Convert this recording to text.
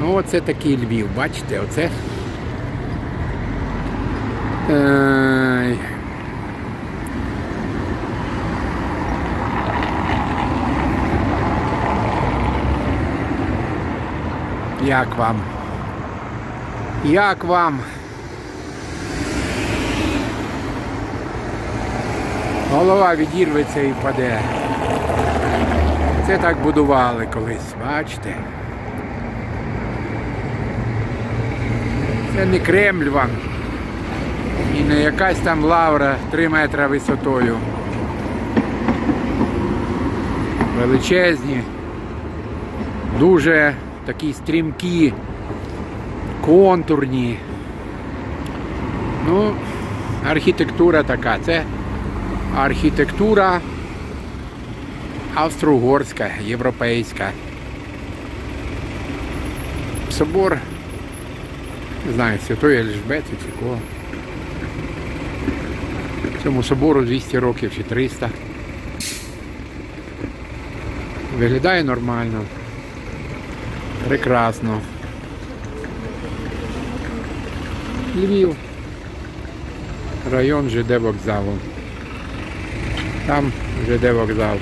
Ну, оце такий Львів, бачите, оце. Ай. Як вам? Як вам? Голова відірветься і паде. Це так будували колись, бачите? Це не Кремль вам. І не якась там лавра 3 метри висотою. Величезні, дуже такі стрімкі, контурні. Ну, архітектура така. Це архітектура австро-угорська, європейська. Собор, не знаю, Святої Елжбети чи кого. Цьому собору 200 років чи 300. Виглядає нормально. Прекрасно. Львів. Район ЖД вокзалу. Там ЖД вокзал.